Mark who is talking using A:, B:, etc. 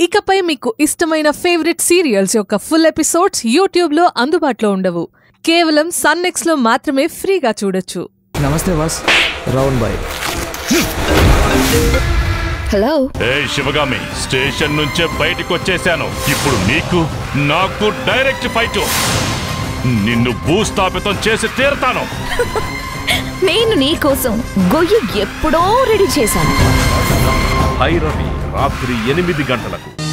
A: ఇకపై మీకు ఇష్టమైన ఫేవరెట్ సీరియల్స్ యొక్క ఫుల్ ఎపిసోడ్స్ యూట్యూబ్లో అందుబాటులో ఉండవు. కేవలం సన్నెక్స్లో మాత్రమే ఫ్రీగా చూడొచ్చు.
B: నమస్తే బాస్. రావుల్ బాయ్.
C: హలో.
D: ఏ శివగామి స్టేషన్ నుంచే బయటికి వచ్చేసాను. ఇప్పుడు నీకు నాకు డైరెక్ట్ ఫైట్ నిన్ను భూస్థాపితం చేసి తీరతాను.
C: నేను నీకోసం గొయ్యి ఎప్పుడో రెడీ చేశాను.
E: భైరవి రాత్రి ఎనిమిది గంటలకు.